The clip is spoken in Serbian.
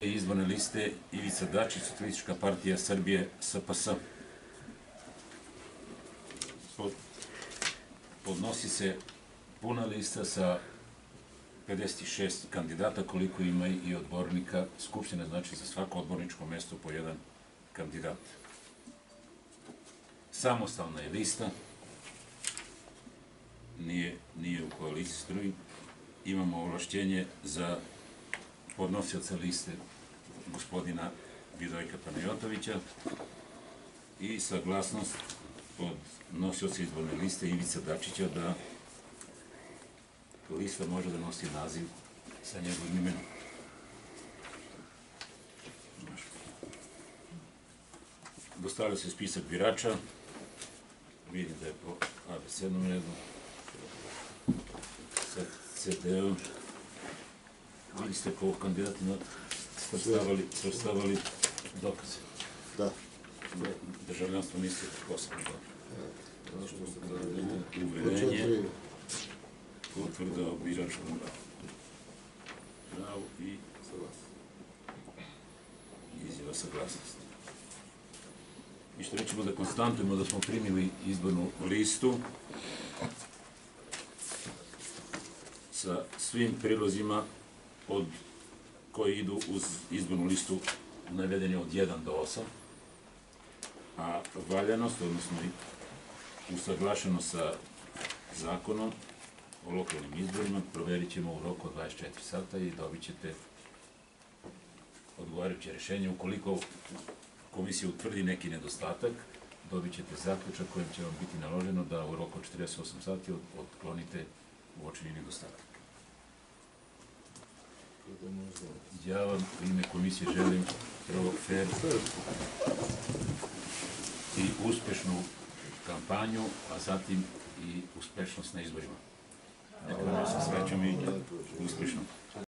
izborne liste Ivica Dačić, Socijalistička partija Srbije, SPS. Pod- Podnosi se puna lista sa 56 kandidata, koliko ima i odbornika Skupštine, znači za svako odborničko mesto po jedan kandidat. Samostalna je lista, nije, nije u koaliciji s. Imamo ovlašćenje za podnosioca liste gospodina Vidojka Panajotovića i saglasnost od nosioca izborne liste Ivica Dačića da lista može da nosi naziv sa njegovim imenom. Dostavlja se spisak birača, vidim da je po ABC-nom redu, sa CD-om, Vidi ste po kandidatima svrstavali, svrstavali dokaze. Da. Državljanstvo niste posebno dobro. Uverenje, potvrda o biračkom pravu i izjava saglasnosti. I što rećemo da konstantujemo da smo primili izbornu listu sa svim prilozima od koji idu uz izbornu listu navedeni od 1 do 8, a valjanost, odnosno usaglašeno sa zakonom o lokalnim izborima, proverit ćemo u roku od 24 sata i dobit ćete odgovarajuće rešenje. Ukoliko komisija utvrdi neki nedostatak, dobit ćete zaključak kojim će vam biti naloženo da u roku od 48 sati otklonite uočeni nedostatak. Ja vam u ime komisije želim prvo fair i uspešnu kampanju, a zatim i uspešnost na izborima. Neka vam sa srećom i uspešnom.